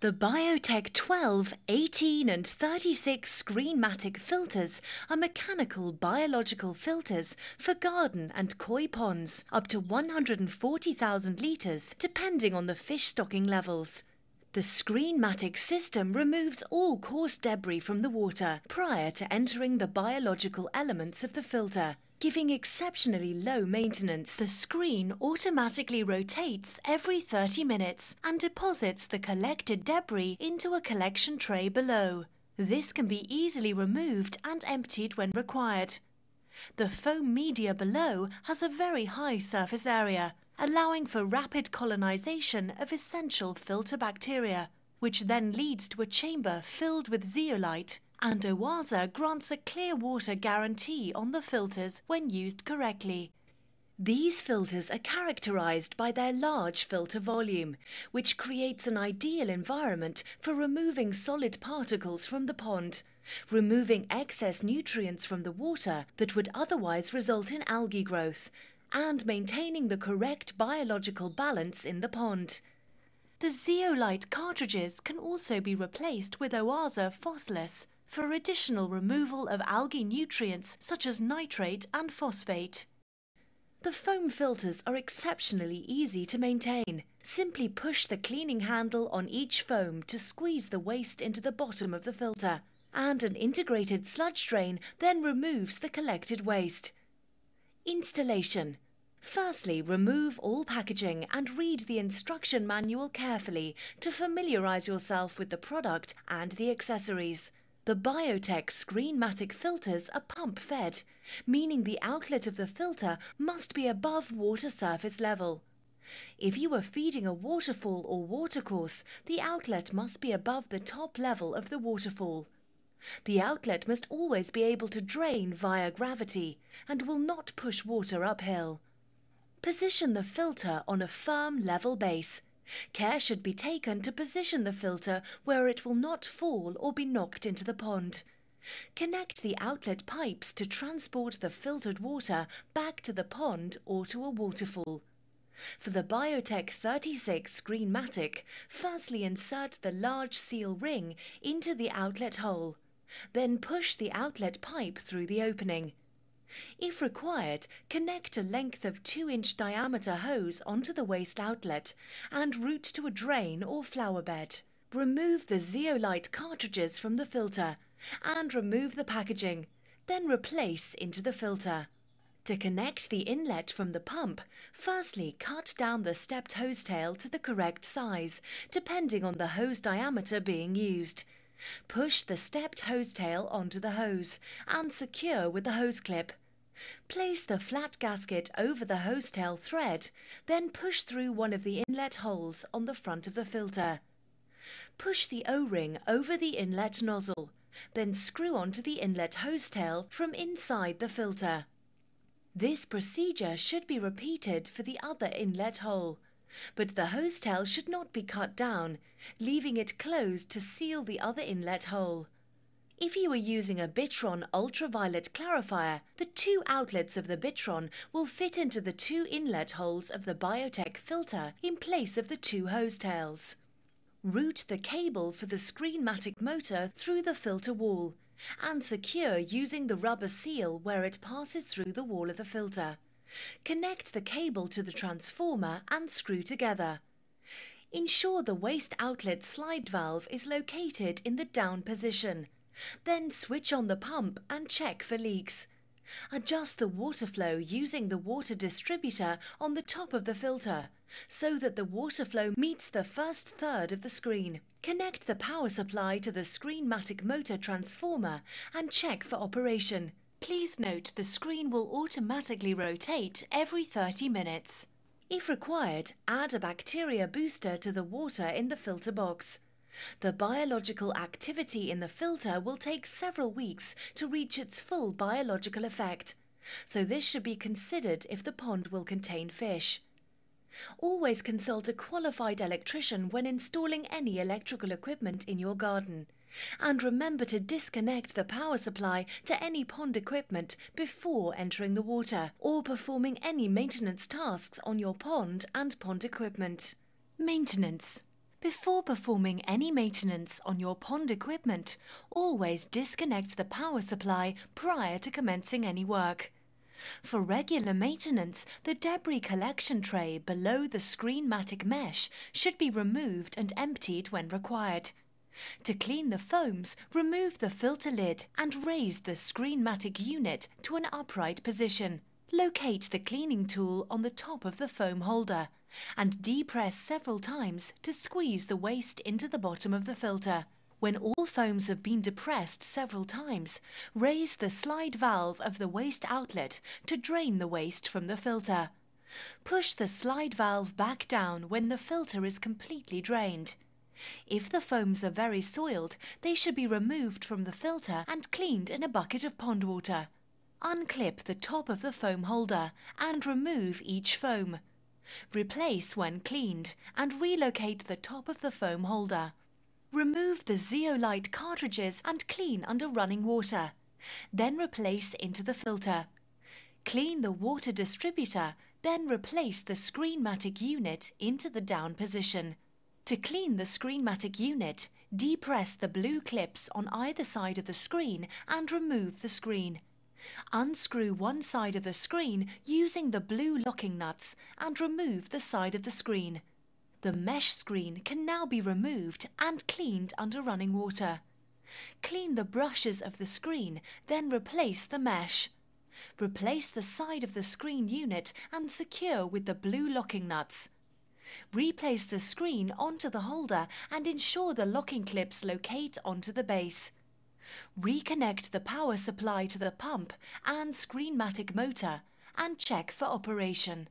The Biotec 12, 18 and 36 Screenmatic filters are mechanical biological filters for garden and koi ponds up to 140,000 litres depending on the fish stocking levels. The Screenmatic system removes all coarse debris from the water prior to entering the biological elements of the filter giving exceptionally low maintenance. The screen automatically rotates every 30 minutes and deposits the collected debris into a collection tray below. This can be easily removed and emptied when required. The foam media below has a very high surface area, allowing for rapid colonization of essential filter bacteria, which then leads to a chamber filled with zeolite and Oase grants a clear water guarantee on the filters when used correctly. These filters are characterized by their large filter volume, which creates an ideal environment for removing solid particles from the pond, removing excess nutrients from the water that would otherwise result in algae growth, and maintaining the correct biological balance in the pond. The zeolite cartridges can also be replaced with Oase Phosphorus, for additional removal of algae nutrients such as nitrate and phosphate. The foam filters are exceptionally easy to maintain. Simply push the cleaning handle on each foam to squeeze the waste into the bottom of the filter, and an integrated sludge drain then removes the collected waste. Installation Firstly, remove all packaging and read the instruction manual carefully to familiarise yourself with the product and the accessories. The Biotec Screenmatic filters are pump fed, meaning the outlet of the filter must be above water surface level. If you are feeding a waterfall or watercourse, the outlet must be above the top level of the waterfall. The outlet must always be able to drain via gravity and will not push water uphill. Position the filter on a firm level base Care should be taken to position the filter where it will not fall or be knocked into the pond. Connect the outlet pipes to transport the filtered water back to the pond or to a waterfall. For the Biotec 36 Screenmatic, firstly insert the large seal ring into the outlet hole. Then push the outlet pipe through the opening. If required, connect a length of 2 inch diameter hose onto the waste outlet and route to a drain or flower bed. Remove the zeolite cartridges from the filter and remove the packaging, then replace into the filter. To connect the inlet from the pump, firstly cut down the stepped hose tail to the correct size, depending on the hose diameter being used. Push the stepped hose tail onto the hose and secure with the hose clip. Place the flat gasket over the hose tail thread, then push through one of the inlet holes on the front of the filter. Push the O-ring over the inlet nozzle, then screw onto the inlet hose tail from inside the filter. This procedure should be repeated for the other inlet hole, but the hose tail should not be cut down, leaving it closed to seal the other inlet hole. If you are using a Bitron ultraviolet clarifier, the two outlets of the Bitron will fit into the two inlet holes of the Biotec filter in place of the two hose tails. Route the cable for the Screenmatic motor through the filter wall and secure using the rubber seal where it passes through the wall of the filter. Connect the cable to the transformer and screw together. Ensure the waste outlet slide valve is located in the down position then switch on the pump and check for leaks. Adjust the water flow using the water distributor on the top of the filter so that the water flow meets the first third of the screen. Connect the power supply to the Screenmatic motor transformer and check for operation. Please note the screen will automatically rotate every 30 minutes. If required, add a bacteria booster to the water in the filter box. The biological activity in the filter will take several weeks to reach its full biological effect, so this should be considered if the pond will contain fish. Always consult a qualified electrician when installing any electrical equipment in your garden. And remember to disconnect the power supply to any pond equipment before entering the water or performing any maintenance tasks on your pond and pond equipment. Maintenance Before performing any maintenance on your pond equipment, always disconnect the power supply prior to commencing any work. For regular maintenance, the debris collection tray below the Screenmatic mesh should be removed and emptied when required. To clean the foams, remove the filter lid and raise the Screenmatic unit to an upright position. Locate the cleaning tool on the top of the foam holder and depress several times to squeeze the waste into the bottom of the filter. When all foams have been depressed several times, raise the slide valve of the waste outlet to drain the waste from the filter. Push the slide valve back down when the filter is completely drained. If the foams are very soiled, they should be removed from the filter and cleaned in a bucket of pond water. Unclip the top of the foam holder and remove each foam. Replace when cleaned and relocate the top of the foam holder. Remove the zeolite cartridges and clean under running water. Then replace into the filter. Clean the water distributor, then replace the Screenmatic unit into the down position. To clean the Screenmatic unit, depress the blue clips on either side of the screen and remove the screen. Unscrew one side of the screen using the blue locking nuts and remove the side of the screen. The mesh screen can now be removed and cleaned under running water. Clean the brushes of the screen, then replace the mesh. Replace the side of the screen unit and secure with the blue locking nuts. Replace the screen onto the holder and ensure the locking clips locate onto the base. Reconnect the power supply to the pump and Screenmatic motor and check for operation.